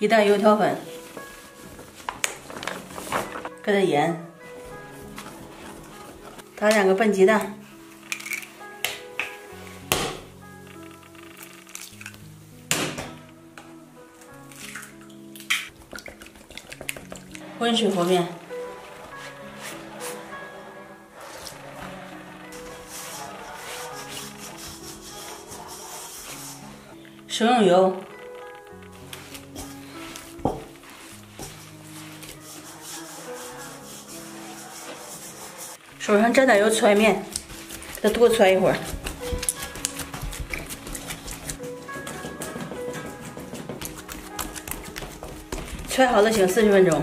一袋油条粉，搁点盐，打两个笨鸡蛋，温水和面。食用油，手上沾点油揣面，再多揣一会儿。揣好了，醒四十分钟。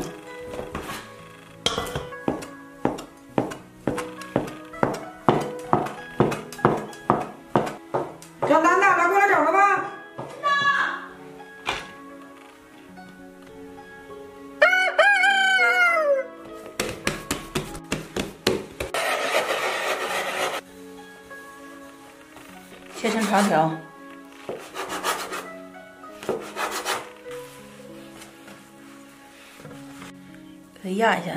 切成长条，给它压一下。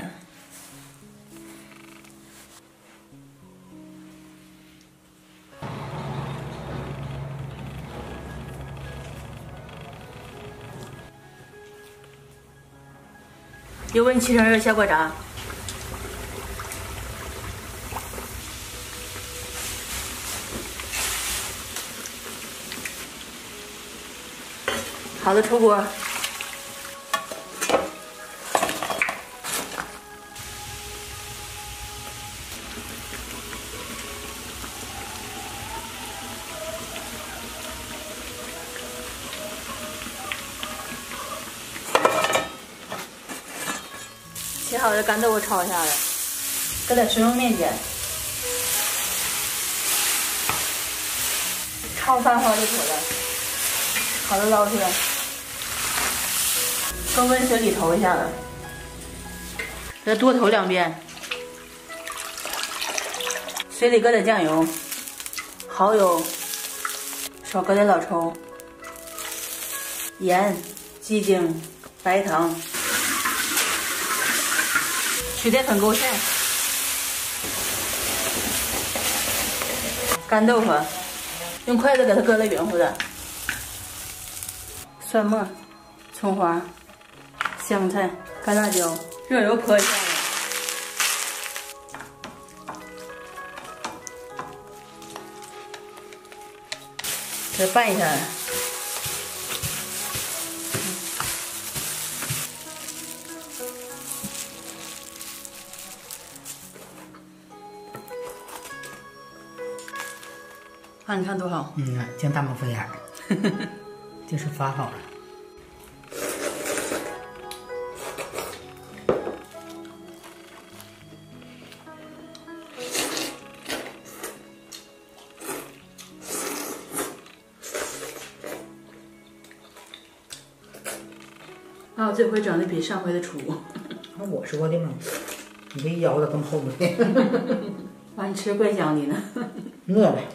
油温七成热下锅炸，好的，出锅。切好的干豆腐焯一下子，搁点食用面煎，焯三分就可了。好的，捞出来，搁温水里投一下子，再多投两遍。水里搁点酱油、蚝油，少搁点老抽、盐、鸡精、白糖。取淀粉勾芡，干豆腐，用筷子给它搁了匀乎的，蒜末、葱花、香菜、干辣椒，热油泼一下子，再拌一下子。啊，你看多好！嗯，像大猫飞眼儿，就是发好了。啊，我这回整的比上回的粗。那我说的嘛，你这腰子更厚呢，完，你吃怪香的呢。饿呗。